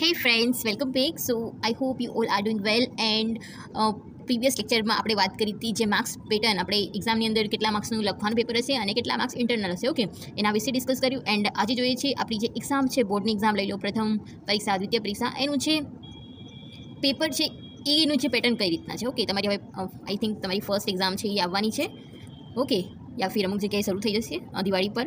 Hey friends welcome back so I hope you all are doing well and previous લેક્ચરમાં આપણે વાત કરી હતી જે માર્ક્સ પેટર્ન આપણે એક્ઝામની અંદર કેટલા માર્ક્સનું લખવાનું પેપર હશે અને કેટલા માર્ક્સ ઇન્ટરનલ હશે ઓકે એના વિશે ડિસ્કસ કર્યું. એન્ડ આજે જોઈએ છીએ આપણી જે એક્ઝામ છે બોર્ડની એક્ઝામ લઈ લો. પ્રથમ પરીક્ષા, દ્વિતીય પરીક્ષા. એનું છે પેપર છે એનું જે પેટર્ન કઈ રીતના છે ઓકે તમારી હવે આઈ થિંક તમારી ફર્સ્ટ એક્ઝામ છે, એ આવવાની છે ઓકે યા ફિર અમુક જગ્યાએ શરૂ થઈ જશે દિવાળી પર.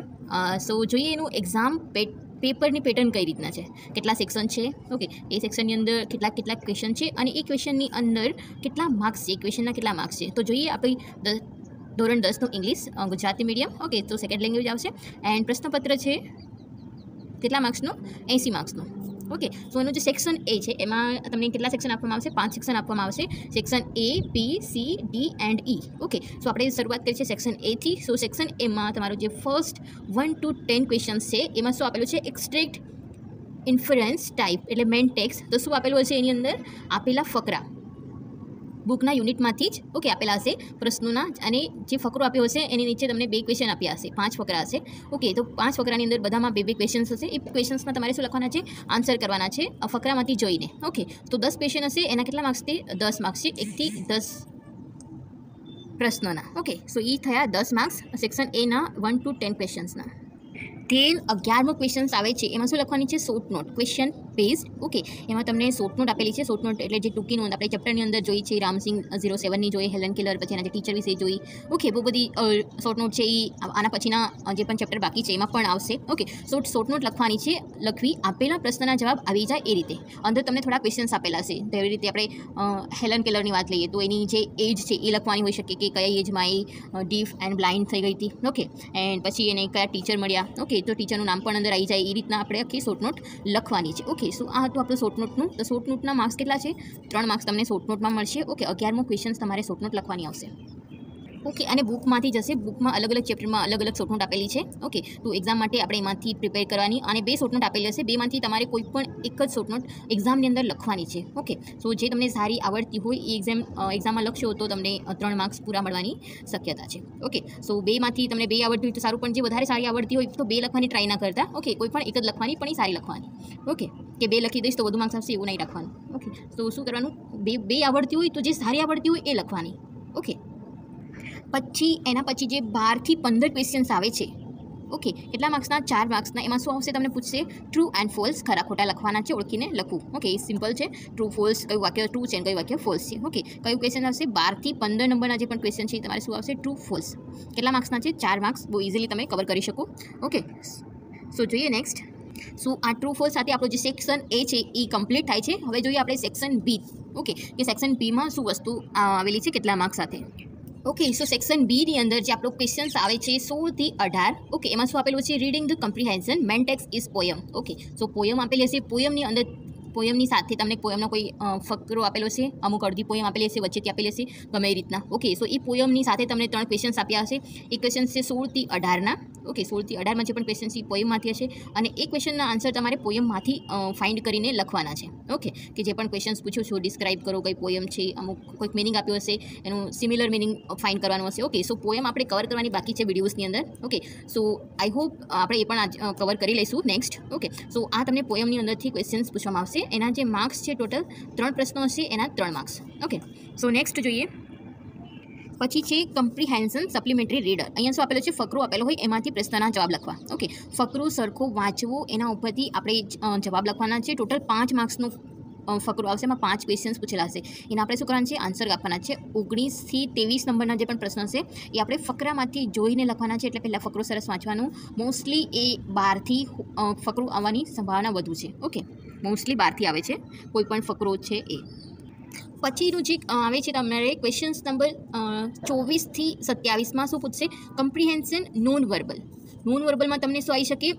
સો જોઈએ એનું એક્ઝામ પેટ પેપરની પેટર્ન કઈ રીતના છે? કેટલા સેક્શન છે? ઓકે એ સેક્શનની અંદર કેટલા કેટલા ક્વેશ્ચન છે અને એ ક્વેશ્ચનની અંદર કેટલા માર્ક્સ છે? ક્વેશ્ચનના કેટલા માર્ક્સ છે? તો જોઈએ આપણી ધોરણ દસનું ઇંગ્લિશ ગુજરાતી મીડિયમ ઓકે તો સેકન્ડ લેંગ્વેજ આવશે. એન્ડ પ્રશ્નપત્ર છે કેટલા માર્ક્સનું એંસી માર્ક્સનું ઓકે સો એનું જે સેક્શન એ છે, એમાં તમને કેટલા સેક્શન આપવામાં આવશે? પાંચ સેક્શન આપવામાં આવશે. Section A B C D and E okay so આપણે શરૂઆત કરી છે સેક્શન એથી સો સેક્શન એમાં તમારો જે first one two ten questions છે, એમાં શું આપેલું છે? એક્સ્ટ્રેક્ટ ઇન્ફરન્સ ટાઈપ એટલે મેન ટેક્સ તો શું આપેલું હશે એની અંદર? આપેલા ફકરા. બુકના યુનિટમાંથી જ, ઓકે, આપેલા હશે પ્રશ્નોના અને જે ફકરો આપ્યો હશે, એની નીચે તમને બે ક્વેશ્ચન આપ્યા હશે. પાંચ ફકરા હશે. ઓકે, તો પાંચ ફકરાની અંદર બધામાં બે બે ક્વેશ્ચન્સ હશે. એ ક્વેશ્ચન્સમાં તમારે શું લખવાના છે? આન્સર કરવાના છે ફકરામાંથી જોઈને. ઓકે, તો દસ ક્વેશ્ચન હશે. એના કેટલા માર્ક્સ છે? દસ માર્ક્સ છે. એકથી દસ પ્રશ્નોના. ઓકે સો એ થયા દસ માર્ક્સ સેક્શન એના વન ટુ ટેન ક્વેશ્ચન્સના ધેન અગિયારમો ક્વેશ્ચન્સ આવે છે. એમાં શું લખવાની છે? Short note question based okay એમાં તમને શોર્ટ નોટ આપેલી છે. શોર્ટ નોટ એટલે જે ટૂંકી નોંધ આપણે ચેપ્ટરની અંદર જોઈ છે. રામસિંગ ઝીરો સેવનની જોઈ હેલન કિલર પછી એના જે ટીચર વિશે જોઈ. ઓકે બહુ બધી શોર્ટ નોટ છે એ આના પછીના જે પણ ચેપ્ટર બાકી છે, એમાં પણ આવશે. ઓકે સો શોર્ટ નોટ લખવાની છે. લખવી આપેલા પ્રશ્નના જવાબ આવી જાય એ રીતે. અંદર તમને થોડા ક્વેશ્ચન્સ આપેલા છે. તો એવી રીતે આપણે હેલન કેલરની વાત લઈએ તો એની જે એજ છે એ લખવાની હોઈ શકે કે કયા એજમાં એ ડીફ એન્ડ બ્લાઇન્ડ થઈ ગઈ હતી. ઓકે એન્ડ પછી એને કયા ટીચર મળ્યા. ઓકે તો ટીચરનું નામ પણ અંદર આવી જાય. એ રીતના આપણે આખી શોર્ટ નોટ લખવાની છે. ઓકે સો આ હતું આપણું શોર્ટ નોટનું તો શોર્ટ નોટના માર્ક્સ કેટલા છે? ત્રણ માર્ક્સ તમને શોર્ટ નોટમાં મળશે. ઓકે અગિયારમો ક્વેશ્ચન્સ તમારે શોર્ટ લખવાની આવશે. ઓકે અને બુકમાંથી જશે. બુકમાં અલગ અલગ ચેપ્ટરમાં અલગ અલગ શોર્ટનોટ આપેલી છે. ઓકે તો એક્ઝામ માટે આપણે એમાંથી પ્રિપેર કરવાની અને બે શોર્ટનોટ આપેલી હશે બેમાંથી તમારે કોઈ પણ એક જ શોર્ટનોટ એક્ઝામની અંદર લખવાની છે. ઓકે સો જે તમને સારી આવડતી હોય, એ એક્ઝામ એક્ઝામમાં લખશો તો તમને ત્રણ માર્ક્સ પૂરા મળવાની શક્યતા છે. ઓકે સો બેમાંથી તમને બે આવડતી હોય તો સારું, પણ જે વધારે સારી આવડતી હોય તો બે લખવાની ટ્રાય ના કરતા. ઓકે કોઈ પણ એક જ લખવાની, પણ એ સારી લખવાની. ઓકે કે બે લખી દઈશ તો વધુ માર્ક્સ આવશે એવું નહીં રાખવાનું. ઓકે તો શું કરવાનું? બે બે આવડતી હોય તો જે સારી આવડતી હોય એ લખવાની. ઓકે પછી એના પછી જે બારથી પંદર ક્વેશ્ચન્સ આવે છે. ઓકે કેટલા માર્ક્સના ચાર માર્ક્સના એમાં શું આવશે તમને પૂછશે? ટ્રુ એન્ડ ફોલ્સ ખરા ખોટા લખવાના છે, ઓળખીને લખવું. ઓકે સિમ્પલ છે. ટ્રુ ફોલ્સ કયું વાક્ય ટ્રુ છે અને કયું વાક્ય ફોલ્સ છે. ઓકે કયું ક્વેશ્ચન આવશે? બારથી પંદર નંબરના જે પણ ક્વેશ્ચન છે તમારે શું આવશે? ટ્રુ ફોલ્સ કેટલા માર્ક્સના છે? ચાર માર્ક્સ બહુ ઇઝીલી તમે કવર કરી શકો. ઓકે સો જોઈએ નેક્સ્ટ સો આ ટ્રુ ફોલ્સ સાથે આપણો જે સેક્શન એ છે, એ કમ્પ્લીટ થાય છે. હવે જોઈએ આપણે સેક્શન બી ઓકે કે સેક્શન બીમાં શું વસ્તુ આવેલી છે, કેટલા માર્ક્સ સાથે? ઓકે સો સેક્શન બીની અંદર જે આપણો ક્વેશ્ચન્સ આવે છે સોળથી અઢાર ઓકે એમાં શું આપેલું છે? Reading the comprehension main text is poem okay so poem આપેલી હશે પોયમની અંદર પોયમની સાથે તમને પોયમનો કોઈ ફકરો આપેલો છે? અમુક અડધી પોયમ આપેલી હશે, વચ્ચેથી આપેલી હશે, ગમે રીતના ઓકે સો એ પોયમની સાથે તમને ત્રણ ક્વેશ્ચન્સ આપ્યા હશે એ ક્વેશ્ચન્સ છે સોળથી અઢારના ઓકે સોળથી અઢારમાં જે પણ ક્વેશ્ચન છે, એ પોયમમાંથી હશે. અને એ ક્વેશ્ચનના આન્સર તમારે પોયમમાંથી ફાઇન્ડ કરીને લખવાના છે. ઓકે કે જે પણ ક્વેશ્ચન્સ પૂછો છો ડિસ્ક્રાઇબ કરો, કઈ પોયમ છે, અમુક કોઈક મિનિંગ આપ્યો હશે, એનું સિમિલર મિનિંગ ફાઇન્ડ કરવાનું હશે. ઓકે સો પોયમ આપણે કવર કરવાની બાકી છે વિડીયોઝની અંદર. ઓકે સો આઈ હોપ આપણે એ પણ કવર કરી લઈશું નેક્સ્ટ ઓકે સો આ તમને પોયમની અંદરથી ક્વેશ્ચન્સ પૂછવામાં આવશે. એના જે માર્ક્સ છે ટોટલ ત્રણ પ્રશ્નો હશે, એના ત્રણ માર્ક્સ ઓકે સો નેક્સ્ટ જોઈએ. પછી છે કમ્પ્રિહેન્શન સપ્લિમેન્ટરી રીડર અહીંયા શું આપેલું છે? ફકરો આપેલો હોય, એમાંથી પ્રશ્નના જવાબ લખવા. ઓકે ફકરો, સરખો, વાંચવો, એના ઉપરથી આપણે જવાબ લખવાના છે. ટોટલ પાંચ માર્ક્સનું ફકરો આવશે. એમાં પાંચ ક્વેશ્ચન્સ પૂછેલા હશે. એના આપણે શું કરવાના છે? આન્સર આપવાના છે. ઓગણીસથી ત્રેવીસ નંબરના જે પણ પ્રશ્નો છે, એ આપણે ફકરામાંથી જોઈને લખવાના છે. એટલે પહેલાં ફકરો સરસ વાંચવાનું. મોસ્ટલી એ બારથી ફકરો આવવાની સંભાવના વધુ છે. ઓકે મોસ્ટલી બારથી આવે છે. કોઈ પણ ફકરો છે એ. પછીનું જે આવે છે તમારે ક્વેશ્ચન્સ નંબર ચોવીસથી સત્યાવીસમાં શું પૂછશે? કમ્પ્રિહેન્શન નોન વર્બલ નોન વર્બલમાં તમને શું આવી શકે?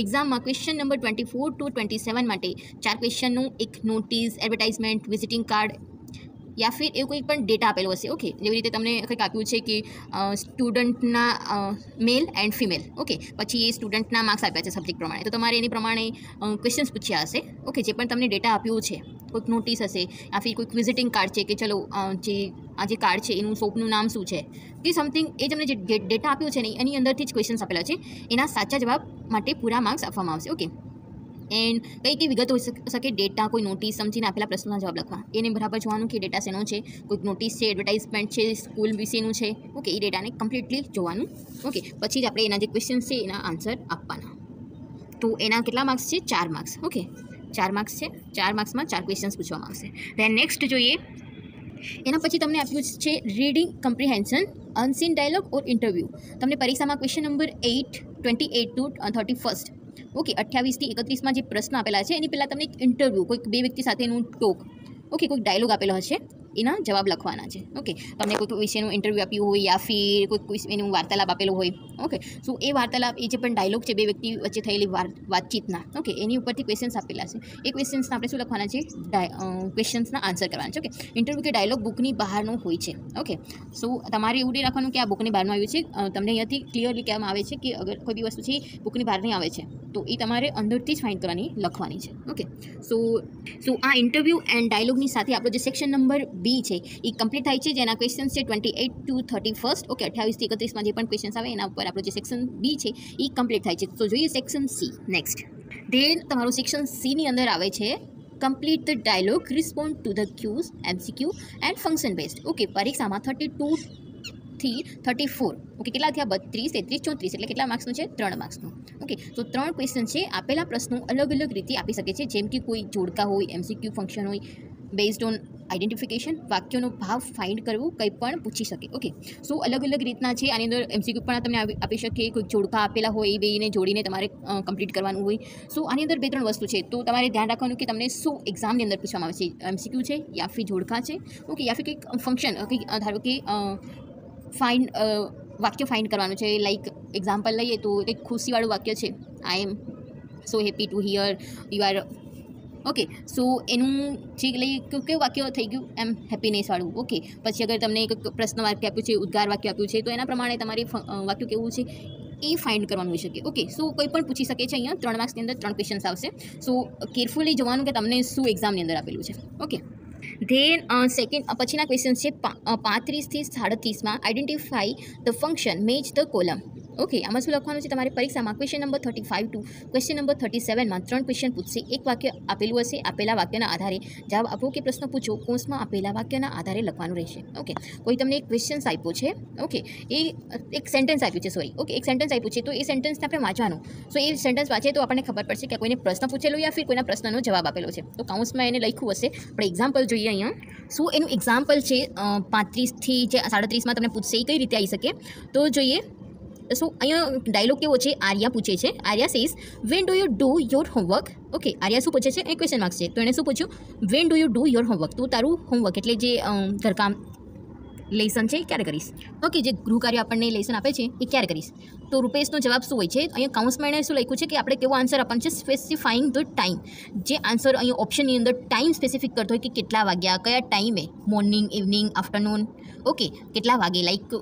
એક્ઝામમાં question number twenty four to twenty seven માટે ચાર ક્વેશ્ચનનું એક નોટિસ એડવર્ટાઇઝમેન્ટ વિઝિટિંગ કાર્ડ યા ફિર એવું કોઈ પણ ડેટા આપેલો હશે. ઓકે જેવી રીતે તમને કંઈક આપ્યું છે કે સ્ટુડન્ટના મેલ એન્ડ ફિમેલ ઓકે પછી એ સ્ટુડન્ટના માર્ક્સ આપ્યા છે સબ્જેક્ટ પ્રમાણે. તો તમારે એની પ્રમાણે ક્વેશ્ચન્સ પૂછ્યા હશે. ઓકે જે પણ તમને ડેટા આપ્યો છે. કોઈક નોટિસ હશે. યા ફિર કોઈક વિઝિટિંગ કાર્ડ છે કે ચલો જે, આ જે કાર્ડ છે એનું શોપનું નામ શું છે? કે સમથિંગ એ તમને જે ડેટા આપ્યો છે ને, એની અંદરથી જ ક્વેશ્ચન્સ આપેલા છે. એના સાચા જવાબ માટે પૂરા માર્ક્સ આપવામાં આવશે. ઓકે એન્ડ કઈ કઈ વિગત હોઈ શકે ડેટા કોઈ નોટિસ સમજીને આપેલા પ્રશ્નોના જવાબ લખવા. એને બરાબર જોવાનું કે ડેટા શેનો છે? કોઈક નોટિસ છે એડવર્ટાઇઝમેન્ટ છે સ્કૂલ વિશેનું છે? ઓકે એ ડેટાને કમ્પ્લીટલી જોવાનું. ઓકે પછી જ આપણે એના જે ક્વેશ્ચન્સ છે, એના આન્સર આપવાના. તો એના કેટલા માર્ક્સ છે? ચાર માર્ક્સ ઓકે ચાર માર્ક્સ છે. ચાર માર્ક્સમાં ચાર ક્વેશ્ચન્સ પૂછવામાં આવશે. ધેન નેક્સ્ટ જોઈએ. એના પછી તમને આપ્યું છે reading comprehension unseen dialogue or interview તમને પરીક્ષામાં question number eight twenty eight to thirty first okay, અઠ્યાવીસથી એકત્રીસમાં જે પ્રશ્ન આપેલા છે, એની પહેલાં તમને એક ઇન્ટરવ્યૂ કોઈક બે વ્યક્તિ સાથેનું ટોક ઓકે, કોઈક ડાયલોગ આપેલો હશે, એના જવાબ લખવાના છે, ઓકે. તમને કોઈક વિષયનું ઇન્ટરવ્યૂ આપ્યું હોય યા ફિર કોઈક એનું વાર્તાલાપ આપેલો હોય, ઓકે. સો એ વાર્તાલાપ, એ જે પણ ડાયલોગ છે, બે વ્યક્તિ વચ્ચે થયેલી વાતચીતના, ઓકે, એની ઉપરથી ક્વેશ્ચન્સ આપેલા છે. એ ક્વેશ્ચન્સના આપણે શું લખવાના છે? ક્વેશ્ચન્સના આન્સર કરવાના છે, ઓકે. ઇન્ટરવ્યૂ કે ડાયલોગ બુકની બહારનો હોય છે, ઓકે. સો તમારે એવું નહીં રાખવાનું કે આ બુકની બહારનું આવ્યું છે. તમને અહીંયાથી ક્લિયરલી કહેવામાં આવે છે કે અગર કોઈ બી વસ્તુ છે બુકની બહાર નહીં આવે છે. તો એ તમારે અંદરથી જ ફાઇન્ડ કરવાની, લખવાની છે. ઓકે સો સો આ ઇન્ટરવ્યૂ એન્ડ ડાયલોગની સાથે આપણો જે સેક્શન નંબર બી છે, એ કમ્પ્લીટ થાય છે. જેના ક્વેશ્ચન્સ છે twenty eight to thirty first okay અઠ્યાવીસથી એકત્રીસમાં જે પણ ક્વેશ્ચન્સ આવે, એના ઉપર આપણો જે સેક્શન બી છે, એ કમ્પ્લીટ થાય છે. તો જોઈએ સેક્શન સી નેક્સ્ટ ધેન તમારું સેક્શન સીની અંદર આવે છે complete the dialogue respond to the cues MCQ and function based okay પરીક્ષામાં થર્ટી ટુ થી થર્ટી ફોર ઓકે કેટલા થયા? બત્રીસ, તેત્રીસ, ચોત્રીસ. એટલે કેટલા માર્ક્સનું છે? ત્રણ માર્ક્સનું ઓકે તો ત્રણ ક્વેશ્ચન છે. આપેલા પ્રશ્નો અલગ અલગ રીતે આપી શકે છે. જેમ કે કોઈ જોડકા હોય એમસીક્યુ ફંક્શન હોય બેઝડ ઓન આઈડેન્ટિફિકેશન વાક્યોનો ભાવ ફાઇન્ડ કરવું, કંઈ પણ પૂછી શકે. ઓકે સો અલગ અલગ રીતના છે. આની અંદર એમસીક્યુ પણ તમને આપી શકે કોઈ જોડકા આપેલા હોય, એ બેને જોડીને તમારે કમ્પ્લીટ કરવાનું હોય. સો આની અંદર બે ત્રણ વસ્તુ છે. તો તમારે ધ્યાન રાખવાનું કે તમને શું એક્ઝામની અંદર પૂછવામાં આવે છે. એમસીક્યુ છે યા ફી જોડકા છે? ઓકે યા ફી કંઈક ફંક્શન કંઈક, ધારો કે ફાઇન્ડ વાક્ય ફાઇન્ડ કરવાનું છે. લાઈક એક્ઝામ્પલ લઈએ તો એક ખુશીવાળું વાક્ય છે. I am so happy to hear you are okay so એનું જે લઈ કે- કેવું વાક્ય થઈ ગયું? એમ હેપીનેસવાળું ઓકે પછી અગર તમને એક પ્રશ્ન વાક્ય આપ્યું છે, ઉદ્ગાર વાક્ય આપ્યું છે, તો એના પ્રમાણે તમારે વાક્ય કેવું છે? એ ફાઇન્ડ કરવાનું હોઈ શકે ઓકે સો કોઈ પણ પૂછી શકે છે અહીંયા, ત્રણ માર્ક્સની અંદર ત્રણ ક્વેશ્ચન્સ આવશે. સો કેરફુલી જોવાનું કે તમને શું એક્ઝામની અંદર આપેલું છે ઓકે ધેન સેકન્ડ પછીના ક્વેશ્ચન છે પાંત્રીસથી સાડત્રીસમાં identify the function match the column okay આમાં શું લખવાનું છે? તમારે પરીક્ષામાં question number thirty five to question number thirty સેવનમાં ત્રણ ક્વેશ્ચન પૂછશે. એક વાક્ય આપેલું હશે. આપેલા વાક્યના આધારે જવાબ આપો કે પ્રશ્ન પૂછો. કોર્સમાં આપેલા વાક્યના આધારે લખવાનું રહેશે. ઓકે કોઈ તમને એક ક્વેશ્ચન્સ આપ્યો છે? ઓકે એ એક સેન્ટેન્સ આપ્યું છે સોરી ઓકે એક સેન્ટેન્સ આપ્યું છે, તો એ સેન્ટેન્સને આપણે વાંચવાનું. સો એ સેન્ટેન્સ વાંચે તો આપણને ખબર પડશે કે કોઈને પ્રશ્ન પૂછેલો યા ફિર કોઈના પ્રશ્નનો જવાબ આપેલો છે. તો કાઉન્સમાં એને લખ્યું હશે. આપણે એક્ઝામ્પલ જોઈએ અહીંયા. સો એનું એક્ઝામ્પલ છે? પાંત્રીસથી જે સાડત્રીસમાં તમને પૂછશે એ કઈ રીતે આવી શકે? તો જોઈએ. સો અહીંયા ડાયલોગ કેવો છે? આર્યા પૂછે છે. Arya says when do you do your homework okay Arya શું પૂછે છે? એ ક્વેશ્ચન માર્ક્સ છે. તો એણે શું પૂછ્યું? When do you do your homework તું તારું હોમવર્ક એટલે જે અમ, ઘરકામ લેસન છે એ ક્યારે કરીશ? ઓકે જે ગૃહ કાર્ય આપણને લેસન આપે છે એ ક્યારે કરીશ? તો રૂપેશનો જવાબ શું હોય છે? અહીંયા કાઉન્સમાં એણે શું લખ્યું છે કે આપણે કેવો આન્સર આપવાનો છે? સ્પેસિફાઈંગ ધ ટાઈમ જે આન્સર અહીંયા ઓપ્શનની અંદર ટાઈમ સ્પેસિફિક કરતો હોય કે કેટલા વાગ્યા કયા ટાઈમે મોર્નિંગ ઇવનિંગ આફ્ટરનૂન ઓકે કેટલા વાગે? લાઈક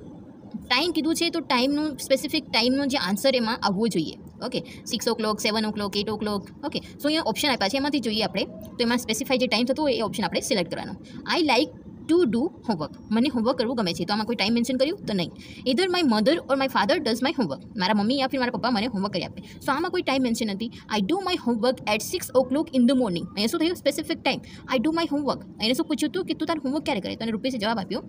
ટાઈમ કીધું છે, તો ટાઈમનું સ્પેસિફિક ટાઈમનો જે આન્સર એમાં આવવો જોઈએ. Okay six o'clock seven o'clock eight o'clock okay so અહીંયા ઓપ્શન આપ્યા છે, એમાંથી જોઈએ આપણે. તો એમાં સ્પેસિફાઈ જે ટાઈમ થતો હોય, એ ઓપ્શન આપણે સિલેક્ટ કરવાનો. I like to do homework મને હોમવર્ક કરવું ગમે છે, તો આમાં કોઈ ટાઈમ મેન્શન કર્યું? તો નહીં. Either my mother or my father does my homework મારા મમ્મી યા ફિર મારા પપ્પા મને હોમવર્ક કરી આપે. સો આમાં કોઈ ટાઈમ મેન્શન નથી. I do my homework at six o'clock in the morning અહીંયા શું થયું? Specific time I do my homework એને શું પૂછ્યું હતું કે તું તારું હોમવર્ક ક્યારે કરે? તો એને રૂપેશે જવાબ આપ્યો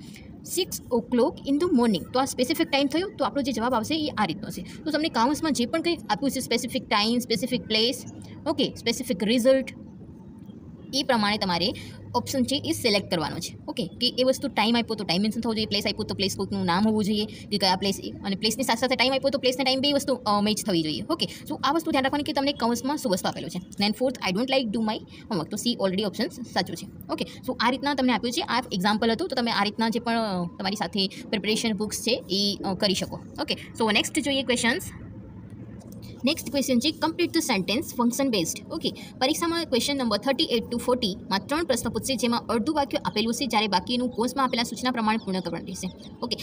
six o'clock in the morning તો આ સ્પેસિફિક ટાઈમ થયો? તો આપણો જે જવાબ આવશે એ આ રીતનો છે. તો તમને કાઉન્સમાં જે પણ કંઈ આપ્યું છે specific time specific place okay specific result એ પ્રમાણે તમારે ઓપ્શન છે એ સિલેક્ટ કરવાનો છે. ઓકે કે એ વસ્તુ ટાઈમ આપ્યો તો ટાઈમ મેન્શન થવો જોઈએ પ્લેસ આપ્યો તો પ્લેસ કોઈકનું નામ હોવું જોઈએ, કે કયા પ્લેસ અને પ્લેસની સાથે સાથે ટાઈમ આપ્યો તો પ્લેસને ટાઈમ બે વસ્તુ મેચ થવી જોઈએ. ઓકે સો આ વસ્તુ ધ્યાન રાખવાની કે તમને કૌંસમાં શું વસ્તુ આપેલું છે. Then fourth I don't like do my homework તો સી ઓલરેડી ઓપ્શન સાચું છે. ઓકે સો આ રીતના તમને આપ્યું છે. આ એક્ઝામ્પલ હતું, તો તમે આ રીતના જે પણ તમારી સાથે પ્રિપરેશન બુક્સ છે એ કરી શકો. ઓકે સો નેક્સ્ટ જોઈએ ક્વેશ્ચન્સ નેક્સ્ટ ક્વેશ્ચન છે complete the sentence function based okay પરીક્ષામાં question number thirty eight to ફોર્ટીમાં ત્રણ પ્રશ્ન પૂછશે, જેમાં અડધું વાક્ય આપેલું છે, જ્યારે બાકીનું કોર્સમાં આપેલા સૂચના પ્રમાણે પૂર્ણ કરવાનું રહેશે. ઓકે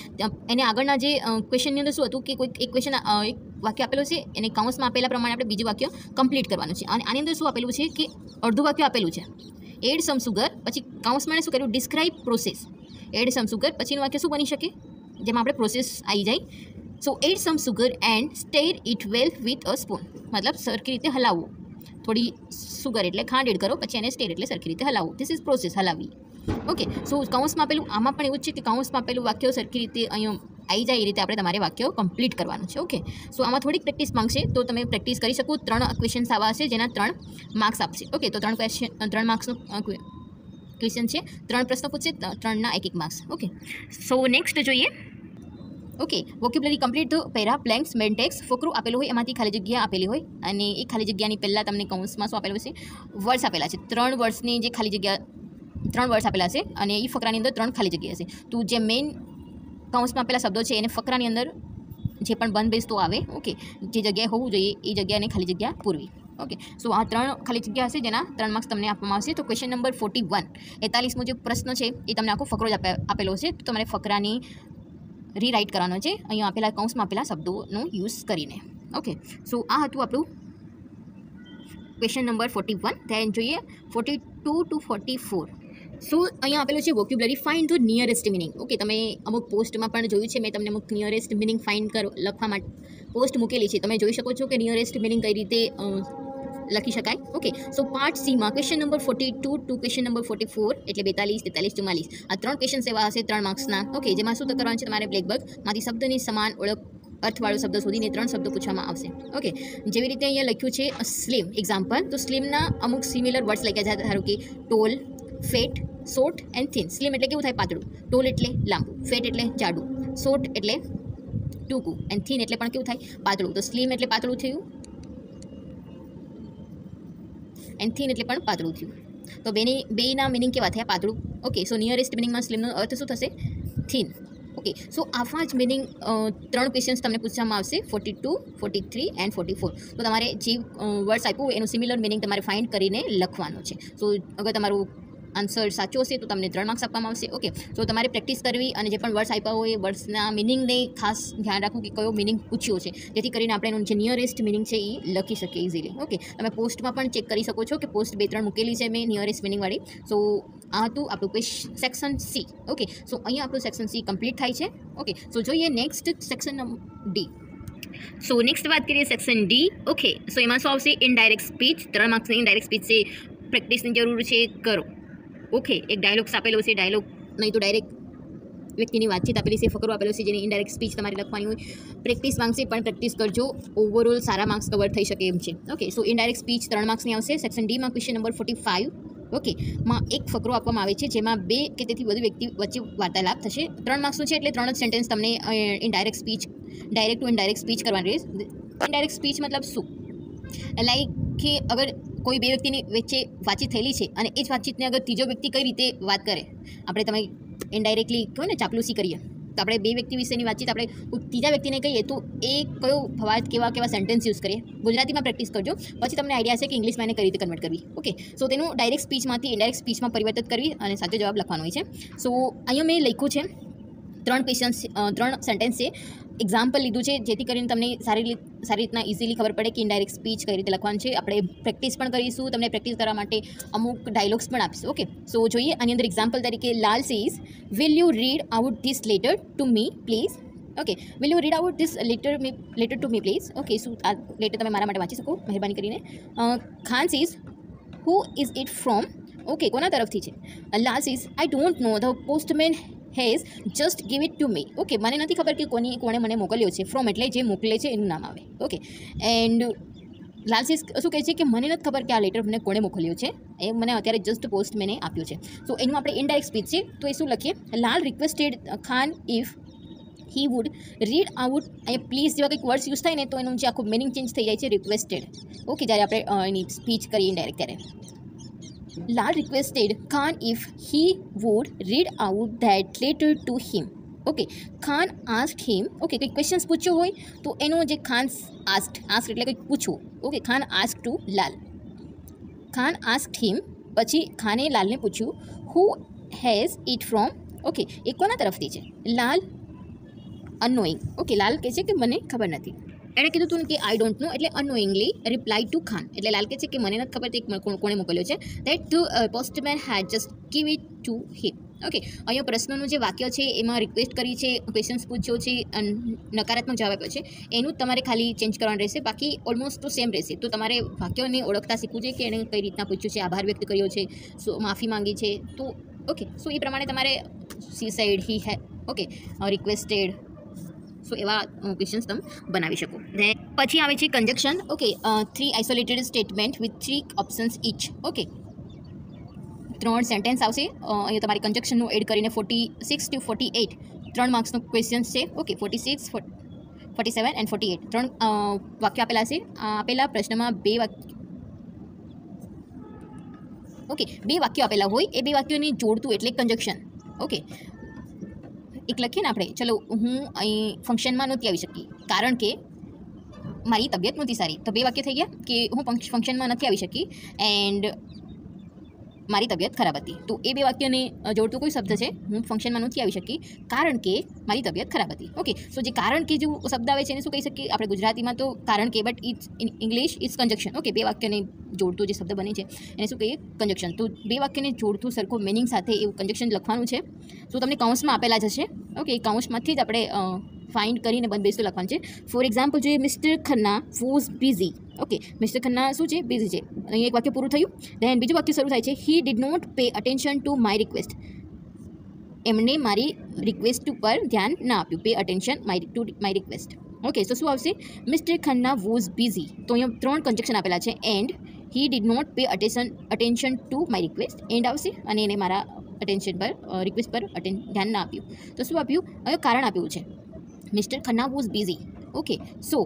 એને આગળના જે ક્વેશ્ચનની અંદર શું હતું કે કોઈક એક ક્વેશ્ચન એક વાક્ય આપેલું છે, એને કાઉન્સમાં આપેલા પ્રમાણે આપણે બીજું વાક્ય કમ્પ્લીટ કરવાનું છે. અને આની અંદર શું આપેલું છે કે અડધું વાક્ય આપેલું છે. એડ સમ સુગર પછી કાઉન્સમાં શું કર્યું? Describe process add some sugar પછીનું વાક્ય શું બની શકે? જેમાં આપણે પ્રોસેસ આવી જાય. So add some sugar and stir it well with a spoon મતલબ સરખી રીતે હલાવવું થોડી સુગર એટલે ખાંડ એડ કરો, પછી એને સ્ટેર એટલે સરખી રીતે હલાવવું ધીસ ઇઝ પ્રોસેસ હલાવવી ઓકે સો કૌંસમાં પેલું આમાં પણ એવું જ છે કે કૌંસમાં પેલું વાક્ય સરખી રીતે અહીંયા આવી જાય એ રીતે આપણે તમારે વાક્ય કમ્પ્લીટ કરવાનું છે ઓકે સો આમાં થોડીક પ્રેક્ટિસ માંગશે, તો તમે પ્રેક્ટિસ કરી શકો. ત્રણ ક્વેશ્ચન્સ આવા હશે, જેના ત્રણ માર્ક્સ આપશે ઓકે તો ત્રણ ક્વેશ્ચન ત્રણ માર્ક્સનું ક્વેશ્ચન છે. ત્રણ પ્રશ્નો પૂછશે ત્રણના એક એક માર્ક્સ ઓકે સો નેક્સ્ટ જોઈએ. Okay vocabulary complete para blanks main text ફોકરું આપેલું હોય, એમાંથી ખાલી જગ્યા આપેલી હોય. અને એ ખાલી જગ્યાની પહેલાં તમને કૌંસમાં શું આપેલું છે વર્ષ આપેલા છે. ત્રણ વર્ષની જે ખાલી જગ્યા, ત્રણ વર્ષ આપેલા છે. અને એ ફકરાની અંદર ત્રણ ખાલી જગ્યા છે તો જે મેઇન કૌંસમાં આપેલા શબ્દો છે, એને ફકરાની અંદર જે પણ બંધ બેસતો આવે ઓકે જે જગ્યાએ હોવું જોઈએ, એ જગ્યાને ખાલી જગ્યા પૂરવી. ઓકે સો આ ત્રણ ખાલી જગ્યા હશે, જેના ત્રણ માર્ક્સ તમને આપવામાં આવશે. તો ક્વેશ્ચન નંબર ફોર્ટી વન એકતાલીસમો જે પ્રશ્ન છે, એ તમને આખો ફકરો જ આપેલો છે તો તમારે ફકરાની રીરાઇટ કરવાનો છે. અહીંયા આપેલા કૌંસમાં આપેલા શબ્દોનો યુઝ કરીને. ઓકે સો આ હતું આપણું question number forty one then જોઈએ forty two to forty four so અહીંયા આપેલું છે vocabulary find the nearest meaning okay તમે અમુક પોસ્ટમાં પણ જોયું છે, મેં તમને અમુક નિયરેસ્ટ મિનિંગ ફાઇન્ડ કરો, લખવા માટે પોસ્ટ મૂકેલી છે. તમે જોઈ શકો છો કે નિયરેસ્ટ મિનિંગ કઈ રીતે લખી શકાય. Okay so part સીમાં question number forty two to question number forty four એટલે બેતાલીસ, તેતાલીસ, ચુમ્માલીસ. આ ત્રણ ક્વેશ્ચન એવા હશે, ત્રણ માર્ક્સના ઓકે જેમાં શું કરવાનું છે? તમારે બ્લેકબર્ગમાંથી શબ્દની સમાન ઓળખ, અર્થવાળો શબ્દ શોધીને ત્રણ શબ્દો પૂછવામાં આવશે. ઓકે જેવી રીતે અહીંયા લખ્યું છે સ્લીમ એક્ઝામ્પલ તો સ્લીમના અમુક સિમિલર વર્ડ્સ લખ્યા છે, ધારો કે tall fat short and thin slim એટલે કેવું થાય? પાતળું. ટોલ એટલે લાંબુ ફેટ એટલે જાડું. શોર્ટ એટલે ટૂંકું એન્ડ થિન એટલે પણ કેવું થાય? પાતળું. તો સ્લીમ એટલે પાતળું થયું? એન્ડ થીન એટલે પણ પાતળું થયું. તો બેની, બેના મિનિંગ કેવા થયા? પાતળું. ઓકે સો નિયરેસ્ટ મિનિંગમાં સ્લિમનો અર્થ શું થશે? થીન. ઓકે સો આવા જ મિનિંગ ત્રણ ક્વેશ્ચન્સ તમને પૂછવામાં આવશે. Forty two forty three and forty four તો તમારે જે વર્ડ્સ આપ્યું એનું સિમિલર મિનિંગ તમારે ફાઇન્ડ કરીને લખવાનું છે. સો અગર તમારું આન્સર સાચો હશે તો તમને ત્રણ માર્ક્સ આપવામાં આવશે. ઓકે તો તમારે પ્રેક્ટિસ કરવી અને જે પણ વર્ડ્સ આપ્યા હોય એ વર્ડ્સના મિનિંગને ખાસ ધ્યાન રાખવું કે કયો મિનિંગ પૂછ્યો છે. જેથી કરીને આપણે એનું જે નિયરેસ્ટ મિનિંગ છે એ લખી શકીએ ઇઝીલી ઓકે તમે પોસ્ટમાં પણ ચેક કરી શકો છો કે પોસ્ટ બે ત્રણ મૂકેલી છે મેં નિયરેસ્ટ મિનિંગવાળી સો આ હતું આપણું સેક્શન સી ઓકે સો અહીંયા આપણું સેક્શન સી કમ્પ્લીટ થાય છે. ઓકે સો જોઈએ next section D so next વાત કરીએ સેક્શન ડી ઓકે સો એમાં શું આવશે? ઇનડાયરેક્ટ સ્પીચ ત્રણ માર્ક્સની ઇનડાયરેક્ટ સ્પીચ છે. પ્રેક્ટિસની જરૂર છે. કરો. ઓકે એક ડાયલોગ્સ આપેલો છે ડાયલોગ નહીં તો ડાયરેક્ટ વ્યક્તિની વાતચીત આપેલી છે, ફકરો આપેલો છે, જેની ઇનડાયરેક્ટ સ્પીચ તમારે લખવાની હોય. પ્રેક્ટિસ માંગશે, પણ પ્રેક્ટિસ કરજો. ઓવરઓલ સારા માર્ક્સ કવર થઈ શકે એમ છે. ઓકે સો ઇનડાયરેક્ટ સ્પીચ ત્રણ માર્ક્સની આવશે. Section ડીમાં question number forty five okay માં એક ફકરો આપવામાં આવે છે, જેમાં બે કે તેથી વધુ વ્યક્તિ વચ્ચે વાર્તાલાપ થશે. ત્રણ માર્ક્સનું છે એટલે ત્રણ જ સેન્ટેન્સ તમને indirect speech direct to indirect speech કરવાની રહેશે. ઇનડાયરેક્ટ સ્પીચ મતલબ શું? લાઈક કે અગર કોઈ બે વ્યક્તિની વચ્ચે વાતચીત થયેલી છે અને એ જ વાતચીતને અગર ત્રીજો વ્યક્તિ કઈ રીતે વાત કરે, આપણે તમે ઇનડાયરેક્ટલી કહો ને ચાપલુસી કરીએ. તો આપણે બે વ્યક્તિ વિશેની વાતચીત આપણે ત્રીજા વ્યક્તિને કહીએ તો એ કયો વાત કેવા કેવા સેન્ટેન્સ યુઝ કરીએ. ગુજરાતીમાં પ્રેક્ટિસ કરજો, પછી તમને આઈડિયા છે કે ઇંગ્લિશમાં એને કઈ રીતે કન્વર્ટ કરવી. ઓકે સો તેનું ડાયરેક્ટ સ્પીચમાંથી ઇન્ડાયરેક્ટ સ્પીચમાં પરિવર્તિત કરવી અને સાચો જવાબ લખવાનો હોય છે. સો અહીંયા મેં લખ્યું છે, ત્રણ ક્વેશ્ચન્સ ત્રણ સેન્ટેન્સ છે. એક્ઝામ્પલ લીધું છે, જેથી કરીને તમને સારી સારી રીતના ઇઝીલી ખબર પડે કે ઇનડાયરેક્ટ સ્પીચ કઈ રીતે લખવાનું છે. આપણે પ્રેક્ટિસ પણ કરીશું, તમને પ્રેક્ટિસ કરવા માટે અમુક ડાયલોગ્સ પણ આપીશું ઓકે સો જોઈએ, આની અંદર એક્ઝામ્પલ તરીકે Lal says will you read out this letter to me please okay will you read out this letter me letter to me please okay શું આ લેટર તમે મારા માટે વાંચી શકો, મહેરબાની કરીને. Khan says who is it from okay કોના તરફથી છે? Lal says I don't know the postman has just give it to me okay મને નથી ખબર કે કોની, કોણે મને મોકલ્યો છે. ફ્રોમ એટલે જે મોકલે છે એનું નામ આવે. ઓકે એન્ડ લાલસીસ શું કહે છે કે મને નથી ખબર કે આ લેટર મને કોણે મોકલ્યો છે? એ મને અત્યારે જસ્ટ પોસ્ટ મેને આપ્યો છે. સો એનું આપણે ઇનડાયરેક્ટ સ્પીચ છે. તો એ શું લખીએ? Lal requested Khan if he would read out અહીંયા પ્લીઝ જેવા કંઈક વર્ડ્સ યુઝ થાય ને, તો એનું જે આખું મિનિંગ ચેન્જ થઈ જાય છે રિક્વેસ્ટેડ ઓકે જ્યારે આપણે એની સ્પીચ કરીએ ઇનડાયરેક્ટ ત્યારે. Lal requested Khan if he would read out that letter to him. Okay Khan ask him okay કંઈક ક્વેશ્ચન્સ પૂછ્યો હોય, તો એનો જે ખાન આસ્ક આસ્ક એટલે કંઈક પૂછવું okay Khan ask to Lal Khan ask him પછી ખાને લાલને પૂછ્યું who has it from okay એ કોના તરફથી છે? લાલ અનોઈંગ ઓકે લાલ કહે છે કે, મને ખબર નથી. એણે કીધું હતું કે આઈ ડોન્ટ નો એટલે અનોઈંગલી રિપ્લાય ટુ ખાન એટલે લાલ કહે છે કે મને નથી ખબર તે કોણે મોકલ્યો છે. That postman had just give it to him okay અહીંયા પ્રશ્નોનું જે વાક્ય છે એમાં રિક્વેસ્ટ કરી છે ક્વેશ્ચન્સ પૂછ્યો છે નકારાત્મક જવાબ આપ્યો છે. એનું તમારે ખાલી ચેન્જ કરવાનું રહેશે. બાકી ઓલમોસ્ટ તો સેમ રહેશે. તો તમારે વાક્યોને ઓળખતા શીખવું છે કે એણે કઈ રીતના પૂછ્યું છે, આભાર વ્યક્ત કર્યો છે સો માફી માંગી છે? તો ઓકે સો એ પ્રમાણે તમારે સી સાઈડ હી હે ઓકે રિક્વેસ્ટેડ સો એવા ક્વેશ્ચન્સ તમે બનાવી શકો. ને પછી આવે છે conjunction okay three isolated statement with three options each okay ત્રણ સેન્ટેન્સ આવશે. અહીંયા તમારે કન્જક્શનનું એડ કરીને forty six to forty eight ત્રણ માર્ક્સનો ક્વેશ્ચન્સ છે. Okay forty six forty seven and forty eight ત્રણ વાક્યો આપેલા છે. આપેલા પ્રશ્નમાં બે વાક્ય ઓકે બે વાક્યો આપેલા હોય. એ બે વાક્યોને જોડતું એટલે કન્જક્શન ઓકે એક લખીએ ને આપણે, ચલો હું અહીં ફંક્શનમાં નહોતી આવી શકી. કારણ કે મારી તબિયત નહોતી સારી. તો બે વાક્ય થઈ ગયા કે હું ફંક- ફંક્શનમાં નથી આવી શકી. એન્ડ મારી તબિયત ખરાબ હતી. તો એ બે વાક્યને જોડતો કોઈ શબ્દ છે? હું ફંક્શનમાં નથી આવી શકી. કારણ કે મારી તબિયત ખરાબ હતી. ઓકે સો જે કારણ કે જે શબ્દ આવે છે એને શું કહી શકીએ? આપણે ગુજરાતીમાં તો કારણ કે but it's in English it's conjunction okay બે વાક્યને જોડતું જે શબ્દ બને છે, એને શું કહીએ? કન્જક્શન તો બે વાક્યને જોડતું સરખું મિનિંગ સાથે એવું કન્જક્શન લખવાનું છે. તો તમને કૌંસમાં આપેલા જશે ઓકે એ કૌંસમાંથી જ આપણે ફાઇન્ડ કરીને બંધ બેસતું લખવાનું છે. ફોર એક્ઝામ્પલ જોઈએ mister Khanna was busy okay mister Khanna શું છે? બિઝી છે. અહીંયા એક વાક્ય પૂરું થયું. દેન બીજું વાક્ય શરૂ થાય છે. He did not pay attention to my request એમણે મારી રિક્વેસ્ટ ઉપર ધ્યાન ના આપ્યું. Pay attention my to my request okay તો શું આવશે? મિસ્ટર ખન્ના વોઝ બિઝી તો અહીંયા ત્રણ કન્જક્શન આપેલા છે. And he did not pay attention attention to my request and આવશે. અને એને મારા અટેન્શન પર રિક્વેસ્ટ પર ધ્યાન ના આપ્યું. તો શું આપ્યું? હવે કારણ આપ્યું છે. Mister Khanna was busy okay so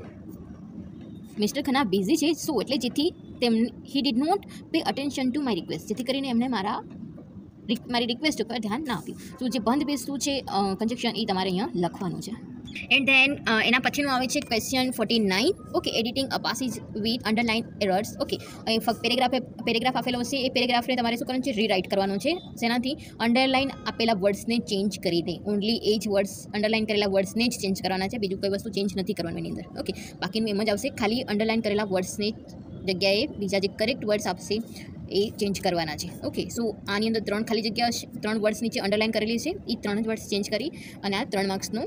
mister Khanna busy છે સો એટલે જેથી તેમ he did not pay attention to my request જેથી કરીને એમને મારા મારી રિક્વેસ્ટ ઉપર ધ્યાન ના આપ્યું. તો જે બંધ બેસતું છે કન્જક્શન એ તમારે અહીંયા લખવાનું છે. એન્ડ ધેન એના પછીનું આવે છે question forty nine okay editing a passage with underline errors okay અહીં ફક્ત પેરેગ્રાફ પેરેગ્રાફ આપેલો હશે એ પેરેગ્રાફને તમારે શું કરવાનું છે? રીરાઇટ કરવાનું છે. જેનાથી અંડરલાઇન આપેલા વર્ડ્સને ચેન્જ કરીને ઓનલી એ જ વર્ડ્સ અંડરલાઇન કરેલા વર્ડ્સને જ ચેન્જ કરવાના છે. બીજું કોઈ વસ્તુ ચેન્જ નથી કરવાનું અંદર. ઓકે બાકીનું એમ જ આવશે. ખાલી અંડરલાઇન કરેલા વર્ડ્સને જગ્યાએ બીજા જે કરેક્ટ વર્ડ્સ આપશે, એ ચેન્જ કરવાના છે. ઓકે સો આની અંદર ત્રણ ખાલી જગ્યા ત્રણ વર્ડ્સ નીચે અંડરલાઇન કરેલી છે. એ ત્રણ જ વર્ડ્સ ચેન્જ કરી અને આ ત્રણ માર્ક્સનું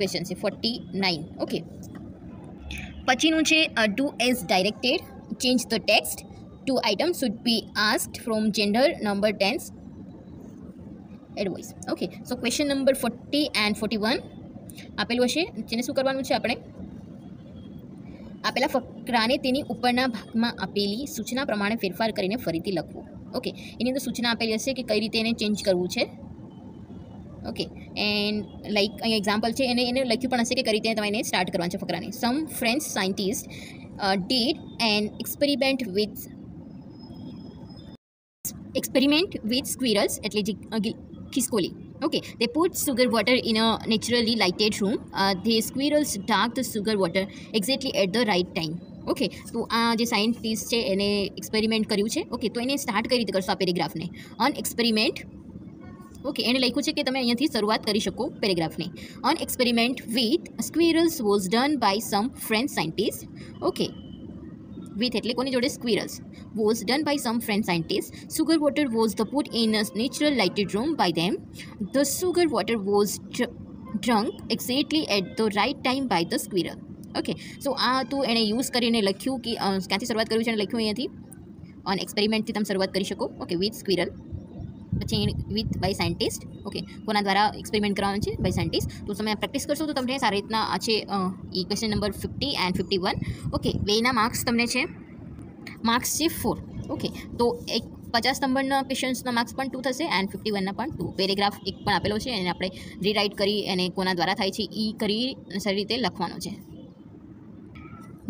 ક્વેશ્ચન છે ફોર્ટી નાઇન ઓકે પછીનું છે do as directed change the text to item should be ask from gender number tense advice okay so question number forty and forty one આપેલું હશે. જેને શું કરવાનું છે આપણે? આપેલા ફકરાને તેની ઉપરના ભાગમાં આપેલી સૂચના પ્રમાણે ફેરફાર કરીને ફરીથી લખવું. ઓકે એની અંદર સૂચના આપેલી હશે કે કઈ રીતે એને ચેન્જ કરવું છે? ઓકે એન્ડ લાઈક અહીંયા એક્ઝામ્પલ છે એને એને લખ્યું પણ હશે કે કઈ રીતે તમે એને સ્ટાર્ટ કરવાનું છે ફકરાને. Some French scientist did an experiment with experiment with squirrels એટલે જે અ, ખિસકોલી. Okay, they put sugar water in a naturally lighted room. Uh, the dug the sugar water exactly at the right time. Okay તો આ જે scientist છે એને experiment કર્યું છે. ઓકે તો એને સ્ટાર્ટ કઈ રીતે કરશો આ પેરેગ્રાફને અન એક્સપેરિમેન્ટ ઓકે એણે લખ્યું છે કે તમે અહીંયાથી શરૂઆત કરી શકો પેરેગ્રાફની an experiment with squirrels was done by some French scientist okay with એટલે કોની જોડે was done by some French scientists. Sugar water was the put in a natural lighted room by them. The sugar water was dr- drunk exactly at the right time by the squirrel. Okay so આ તું એણે use કરીને લખ્યું કે અ, ક્યાંથી શરૂઆત કર્યું છે અને લખ્યું અહીંયાથી ઓન એક્સપેરિમેન્ટથી તમે શરૂઆત કરી શકો ઓકે વિથ સ્ક્વિરલ પછી વિથ બાય સાયન્ટિસ્ટ ઓકે કોના દ્વારા એક્સપેરિમેન્ટ કરવાનું છે બાય સાયન્ટિસ્ટ તો તમે પ્રેક્ટિસ કરશો તો તમને સારી રીતના આ છે એ question number fifty and fifty one okay બેના માર્ક્સ તમને છે માર્ક્સ છે ફોર ઓકે તો એક પચાસ નંબરના ક્વેશ્ચન્સના માર્ક્સ પણ ટુ થશે એન્ડ ફિફ્ટી વનના પણ ટુ પેરેગ્રાફ એક પણ આપેલો છે, એને આપણે રીરાઇટ કરી અને કોના દ્વારા થાય છે એ કરી સારી રીતે લખવાનો છે.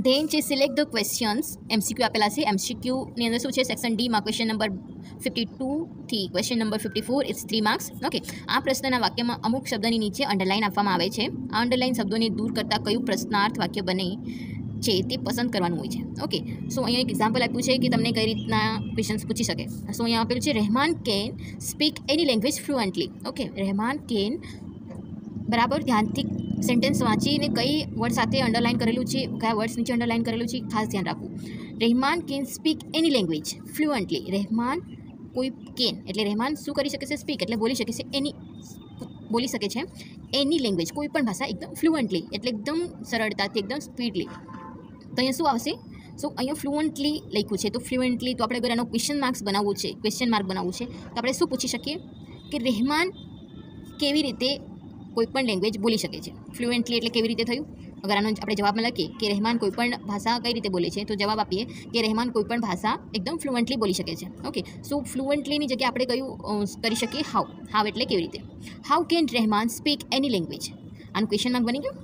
ધેન છે સિલેક્ટ ધ ક્વેશ્ચન્સ એમસીક્યુ આપેલા છે એમસીક્યુની અંદર શું છે સેક્શન ડીમાં question number fifty ટુથી question number fifty four it's three marks okay આ પ્રશ્નના વાક્યમાં અમુક શબ્દની નીચે અંડરલાઇન આપવામાં આવે છે આ અંડરલાઇન શબ્દોને દૂર કરતાં કયું પ્રશ્નાર્થ વાક્ય બને છે તે પસંદ કરવાનું હોય છે ઓકે સો અહીંયા એક એક્ઝામ્પલ આપ્યું છે કે તમને કઈ રીતના ક્વેશ્ચન્સ પૂછી શકે સો અહીંયા આપેલું છે Rahman can speak any language fluently okay Rahman can બરાબર? ધ્યાનથી સેન્ટેન્સ વાંચીને કઈ વર્ડ સાથે અંડરલાઇન કરેલું છે, કયા વર્ડ્સ નીચે અંડરલાઇન કરેલું છે, ખાસ ધ્યાન રાખવું. Rahman can speak any language fluently Rahman કોઈ કેન, એટલે રહેમાન શું કરી શકે છે? સ્પીક એટલે બોલી શકે છે એની બોલી શકે છે એની લેંગ્વેજ કોઈ પણ ભાષા એકદમ ફ્લુઅન્ટલી એટલે એકદમ સરળતાથી, એકદમ સ્પીડલી તો અહીંયા શું આવશે? સો, અહીંયા ફ્લુઅન્ટલી લખ્યું છે, તો ફ્લુઅન્ટલી તો આપણે અગર એનો ક્વેશ્ચન માર્ક્સ બનાવવું છે ક્વેશ્ચન માર્ક બનાવવું છે, તો આપણે શું પૂછી શકીએ? કે રહેમાન કેવી રીતે કોઈ પણ લેંગ્વેજ બોલી શકે છે. ફ્લુએન્ટલી એટલે કેવી રીતે થયું? અગર આનો આપણે જવાબમાં લખીએ કે રહેમાન કોઈ પણ ભાષા કઈ રીતે બોલે છે, તો જવાબ આપીએ કે રહેમાન કોઈ પણ ભાષા એકદમ ફ્લુઅન્ટલી બોલી શકે છે. ઓકે સો ફ્લુઅન્ટલીની જગ્યાએ આપણે કયું કરી શકીએ? હાઉ હાવ એટલે કેવી રીતે? How can Rahman speak any language આનું ક્વેશ્ચન માર્ક બની ગયું?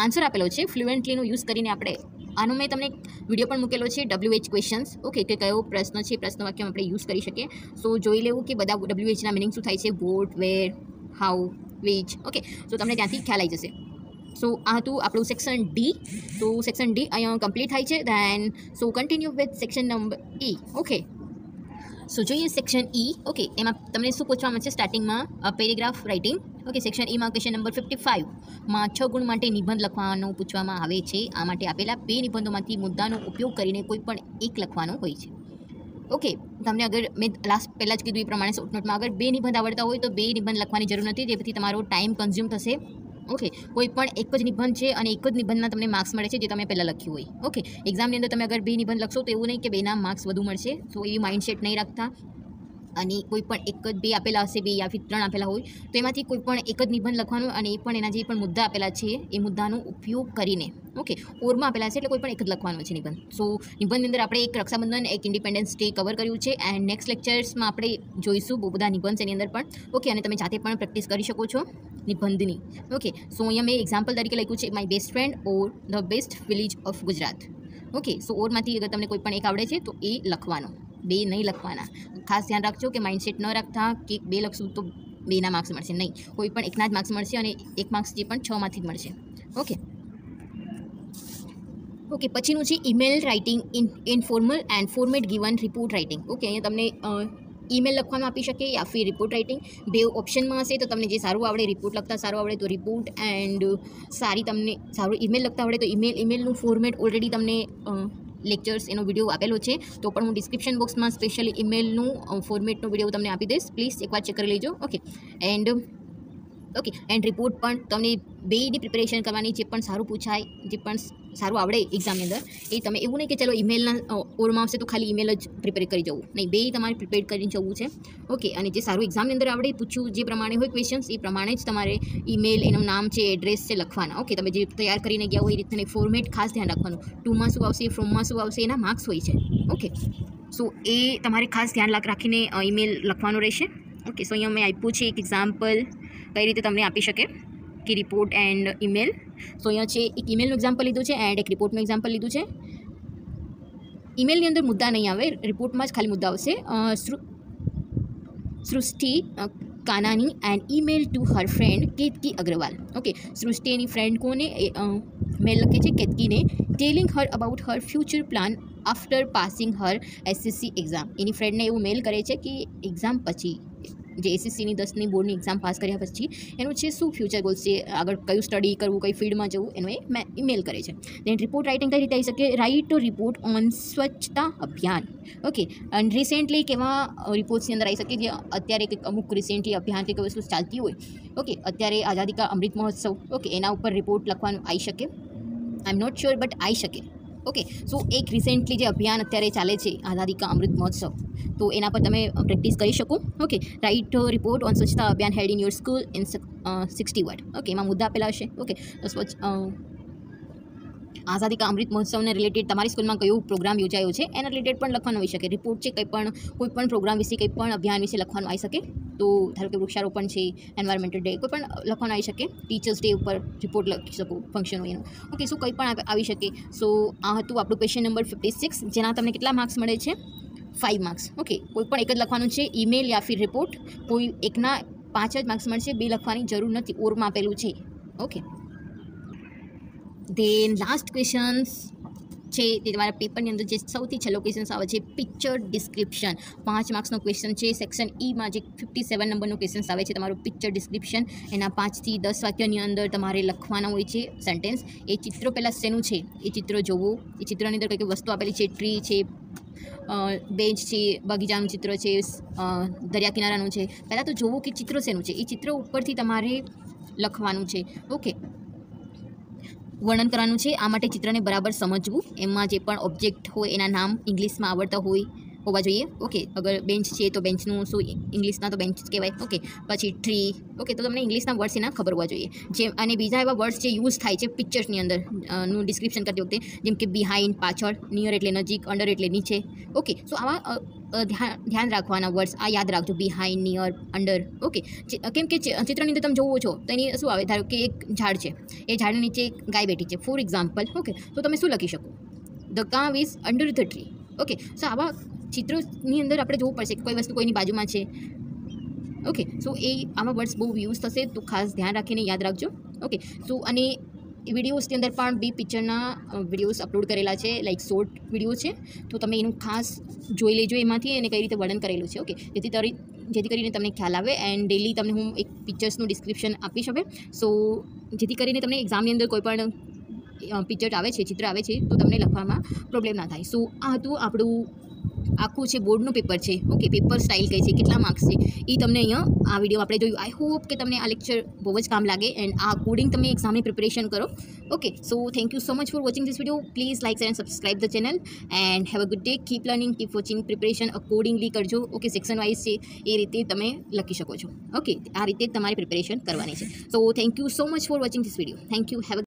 આન્સર આપેલો છે. ફ્લુએન્ટલીનો યુઝ કરીને આપણે, આનો મેં તમને વીડિયો પણ મૂકેલો છે ડબલ્યુ એચ ક્વેશ્ચન્સ ઓકે કે કયો પ્રશ્ન છે, પ્રશ્ન વાક્ય આપણે યુઝ કરી શકીએ. સો જોઈ લેવું કે બધા ડબલ્યુ એચના મિનિંગ શું થાય છે? What where how which okay so તમને ત્યાંથી ખ્યાલ આવી જશે. સો, આ હતું આપણું સેક્શન ડી તો સેક્શન ડી અહીંયા કમ્પ્લીટ થાય છે. Then so continue with section number E okay so જોઈએ સેક્શન ઈ ઓકે એમાં તમને શું પૂછવામાં છે સ્ટાર્ટિંગમાં પેરેગ્રાફ રાઇટિંગ ઓકે સેક્શન ઈમાં ક્વેશ્ચન નંબર ફિફ્ટી ફાઇવમાં છ ગુણ માટે નિબંધ લખવાનો પૂછવામાં આવે છે. આ માટે આપેલા બે નિબંધોમાંથી મુદ્દાનો ઉપયોગ કરીને કોઈ પણ એક લખવાનો હોય છે. ઓકે તમને અગર મેં લાસ્ટ પહેલાં જ કીધું એ પ્રમાણે શોર્ટ નોટમાં અગર બે નિબંધ આવડતા હોય તો બે નિબંધ લખવાની જરૂર નથી જેથી તમારો ટાઈમ કન્ઝ્યુમ થશે. ઓકે કોઈ પણ એક જ નિબંધ છે અને એક જ નિબંધના તમને માર્ક્સ મળે છે જે તમે પહેલાં લખ્યું હોય. ઓકે એક્ઝામની અંદર તમે અગર બે નિબંધ લખશો તો એવું નહીં કે બેના માર્ક્સ વધુ મળશે. સો એવી માઇન્ડસેટ નહીં રાખતા. અને કોઈ પણ એક જ બે આપેલા હશે, બે યા ત્રણ આપેલા હોય, તો એમાંથી કોઈ પણ એક જ નિબંધ લખવાનો અને એ પણ એના જે પણ મુદ્દા આપેલા છે, એ મુદ્દાનો ઉપયોગ કરીને. ઓકે, ઓરમાં આપેલા છે એટલે કોઈ પણ એક જ લખવાનો છે નિબંધ. સો, નિબંધની અંદર આપણે એક રક્ષાબંધન, એક ઇન્ડિપેન્ડન્સ ડે કવર કર્યું છે એન્ડ નેક્સ્ટ લેક્ચર્સમાં આપણે જોઈશું બહુ બધા નિબંધ એની અંદર પણ. ઓકે, અને તમે જાતે પણ પ્રેક્ટિસ કરી શકો છો નિબંધની. ઓકે, સો અહીંયા મેં એક્ઝામ્પલ તરીકે લખ્યું છે my best friend or the best village of Gujarat. Okay, so ઓરમાંથી અગર તમને કોઈ પણ એક આવડે છે, તો એ લખવાનો. બે નહીં લખવાના. ખાસ ધ્યાન રાખજો કે માઇન્ડસેટ ન રાખતા કે બે લખશું તો બેના માર્ક્સ મળશે. નહીં, કોઈ પણ એકના જ માર્ક્સ મળશે અને એક માર્ક્સ જે પણ છમાંથી જ મળશે. ઓકે ઓકે પછીનું છે email writing in informal and format given report writing okay અહીંયા તમને ઈમેલ લખવાનું આપી શકે યા ફી રિપોર્ટ રાઇટિંગ બે ઓપ્શનમાં હશે તો તમને જે સારું આવડે રિપોર્ટ લખતા સારું આવડે, તો રિપોર્ટ એન્ડ સારી તમને સારું ઈમેલ લખતા આવડે, તો ઈમેલ ઈમેલનું ફોર્મેટ ઓલરેડી તમને લેક્ચર્સ એનો વીડિયો આપેલો છે, તો પણ હું ડિસ્ક્રિપ્શન બોક્સમાં સ્પેશિયલી ઈમેલનું ફોર્મેટનો વીડિયો તમને આપી દઈશ. પ્લીઝ એકવાર ચેક કરી લેજો. Okay and okay and report પણ તમને બેની પ્રિપેરેશન કરવાની જે પણ સારું પૂછાય, જે પણ સારું આવડે એક્ઝામની અંદર, એ તમે એવું નહીં કે ચલો ઈમેલના ઓરમાં આવશે તો ખાલી ઈમેલ જ પ્રિપેર કરી જવું. નહીં બે તમારે પ્રિપેર કરીને જવું છે. ઓકે અને જે સારું એક્ઝામની અંદર આવડે, પૂછ્યું જે પ્રમાણે હોય ક્વેશ્ચન્સ એ પ્રમાણે જ તમારે ઈમેલ એનું નામ છે એડ્રેસ છે, લખવાના. ઓકે તમે જે તૈયાર કરીને ગયા હોય એ રીતના ફોર્મેટ ખાસ ધ્યાન રાખવાનું. ટુમાં શું આવશે ફ્રોમમાં શું આવશે, એના માર્ક્સ હોય છે. ઓકે સો એ તમારે ખાસ ધ્યાન રાખ- રાખીને ઈમેલ લખવાનું રહેશે. ઓકે સો અહીંયા મેં આપ્યું છે એક એક્ઝામ્પલ કઈ રીતે તમને આપી શકે કે રિપોર્ટ એન્ડ ઈમેલ સો અહીંયા છે, એક ઈમેલનું એક્ઝામ્પલ લીધું છે એન્ડ એક રિપોર્ટનું એક્ઝામ્પલ લીધું છે. ઈમેલની અંદર મુદ્દા નહીં આવે રિપોર્ટમાં જ ખાલી મુદ્દા આવશે. Srishti Kanani and email to her friend Ketki Agrawal. Okay Srishti any friend કોને મેલ લખે છે કેતકીને telling her about her future plan after passing her SSC exam એની ફ્રેન્ડને એવું મેલ કરે છે કે એક્ઝામ પછી જે એસએસસીની દસની બોર્ડની એક્ઝામ પાસ કર્યા પછી એનું છે શું ફ્યુચર ગોલ્સ છે, આગળ કયું સ્ટડી કરવું, કઈ ફિલ્ડમાં જવું, એનો એ ઈમેલ કરે છે. દેન રિપોર્ટ રાઇટિંગ કઈ રીતે આવી શકે? રાઇટ રિપોર્ટ ઓન સ્વચ્છતા અભિયાન. ઓકે અને રિસેન્ટલી કેવા રિપોર્ટ્સની અંદર આવી શકે જે અત્યારે કંઈક અમુક રિસેન્ટલી અભિયાન કે વસ્તુ ચાલતી હોય. ઓકે અત્યારે આઝાદી કા અમૃત મહોત્સવ. ઓકે એના ઉપર રિપોર્ટ લખવાનું આવી શકે. I am not sure but આવી શકે. ઓકે સો એક રિસેન્ટલી જે અભિયાન અત્યારે ચાલે છે આઝાદી અમૃત મહોત્સવ, તો એના પર તમે પ્રેક્ટિસ કરી શકો. Okay right report on Swachhata Abhiyan held in your school in sixty word okay એમાં મુદ્દા આપેલા હશે. ઓકે સ્વચ્છ આઝાદી કા અમૃત મહોત્સવને રિલેટેડ તમારી સ્કૂલમાં કયો પ્રોગ્રામ યોજાયો છે, એના રિલેટેડ પણ લખવાનું હોઈ શકે. રિપોર્ટ છે, કંઈ પણ, કોઈ પણ પ્રોગ્રામ વિશે, કંઈ પણ અભિયાન વિશે લખવાનું આવી શકે. તો ધારો કે વૃક્ષારોપણ છે એન્વાયરમેન્ટલ ડે કોઈ પણ લખવાનું આવી શકે ટીચર્સ ડે ઉપર રિપોર્ટ લખી શકો ફંક્શન હોય એનું. ઓકે સો કંઈ પણ આવી શકે. સો આ હતું આપણું ક્વેશ્ચન નંબર ફિફ્ટી સિક્સ જેના તમને કેટલા માર્ક્સ મળે છે? ફાઇવ માર્ક્સ ઓકે કોઈ પણ એક જ લખવાનું છે ઈમેલ યા ફિર રિપોર્ટ કોઈ એકના પાંચ જ માર્ક્સ મળશે, બે લખવાની જરૂર નથી, ઓરમાં આપેલું છે. ઓકે ધેન લાસ્ટ ક્વેશ્ચન્સ છે તે તમારા પેપરની અંદર જે સૌથી છેલ્લો ક્વેશ્ચન આવે છે પિક્ચર ડિસ્ક્રિપ્શન પાંચ માર્ક્સનો ક્વેશ્ચન છે સેક્શન ઈમાં જે ફિફ્ટી સેવન નંબરનું ક્વેશ્ચન આવે છે, તમારું પિક્ચર ડિસ્ક્રિપ્શન એના પાંચથી દસ વાક્યની અંદર તમારે લખવાના હોય છે સેન્ટેન્સ એ ચિત્ર પહેલાં શેનું છે? એ ચિત્ર જોવું. એ ચિત્રની અંદર કઈ કઈ વસ્તુ આપેલી છે? ટ્રી છે બેન્ચ છે, બગીચાનું ચિત્ર છે દરિયા કિનારાનું છે. પહેલાં તો જોવું કે ચિત્ર શેનું છે? એ ચિત્ર ઉપરથી તમારે લખવાનું છે. ઓકે વર્ણન કરવાનું છે. આ માટે ચિત્રને બરાબર સમજવું. એમાં જે પણ ઓબ્જેક્ટ હોય એના નામ ઇંગ્લિશમાં આવડતા હોય હોવા જોઈએ. ઓકે અગર બેન્ચ છે તો બેન્ચનું શું ઇંગ્લિશના તો બેન્ચ કહેવાય. ઓકે પછી ટ્રી ઓકે તો તમને ઇંગ્લિશના વર્ડ્સ એના ખબર હોવા જોઈએ. જે, અને બીજા એવા વર્ડ્સ જે યુઝ થાય છે પિક્ચર્સની અંદરનું ડિસ્ક્રિપ્શન કરતી વખતે, જેમ કે બિહાઇન્ડ પાછળ નિયર એટલે નજીક અંડર એટલે નીચે. ઓકે સો આવા ધ્યાન ધ્યાન રાખવાના વર્ડ્સ આ યાદ રાખજો. બિહાઇન્ડ નિયર અંડર ઓકે કેમ કે ચિત્રની અંદર તમે જોવો છો, તો એની શું આવે? ધારો કે એક ઝાડ છે. એ ઝાડની નીચે એક ગાય બેઠી છે. ફોર એક્ઝામ્પલ ઓકે તો તમે શું લખી શકો? The cow is under the tree okay so આવા ચિત્રોની અંદર આપણે જોવું પડશે કે કોઈ વસ્તુ કોઈની બાજુમાં છે. ઓકે સો એ આવા વર્ડ્સ બહુ યુઝ થશે, તો ખાસ ધ્યાન રાખીને યાદ રાખજો. ઓકે સો અને વિડીયોઝની અંદર પણ બી પિક્ચરના વિડીયોઝ અપલોડ કરેલા છે લાઈક શોર્ટ વીડિયો છે. તો તમે એનું ખાસ જોઈ લેજો એમાંથી અને કઈ રીતે વર્ણન કરેલું છે. ઓકે જેથી તરી, જેથી કરીને તમને ખ્યાલ આવે એન્ડ ડેલી તમને હું એક પિક્ચર્સનું ડિસ્ક્રિપ્શન આપીશ હવે. સો જેથી કરીને તમને એક્ઝામની અંદર કોઈ પણ પિક્ચર આવે છે, ચિત્ર આવે છે, તો તમને લખવામાં પ્રોબ્લેમ ના થાય. સો આ હતું આપણું આખું છે બોર્ડનું પેપર છે. ઓકે પેપર સ્ટાઇલ કઈ છે, કેટલા માર્ક્સ છે એ તમને અહીંયા આ વીડિયો આપણે જોયું. આઈ હોપ કે તમને આ લેક્ચર બહુ જ કામ લાગે એન્ડ આ અકોર્ડિંગ તમે એક્ઝામની પ્રિપરેશન કરો. Okay so thank you so much for watching this video please like and subscribe the channel and have a good day keep learning keep watching preparation accordingly કરજો. Okay section wise છે, એ રીતે તમે લખી શકો છો. Okay આ રીતે તમારી પ્રિપરેશન કરવાની છે. So thank you so much for watching this video thank you have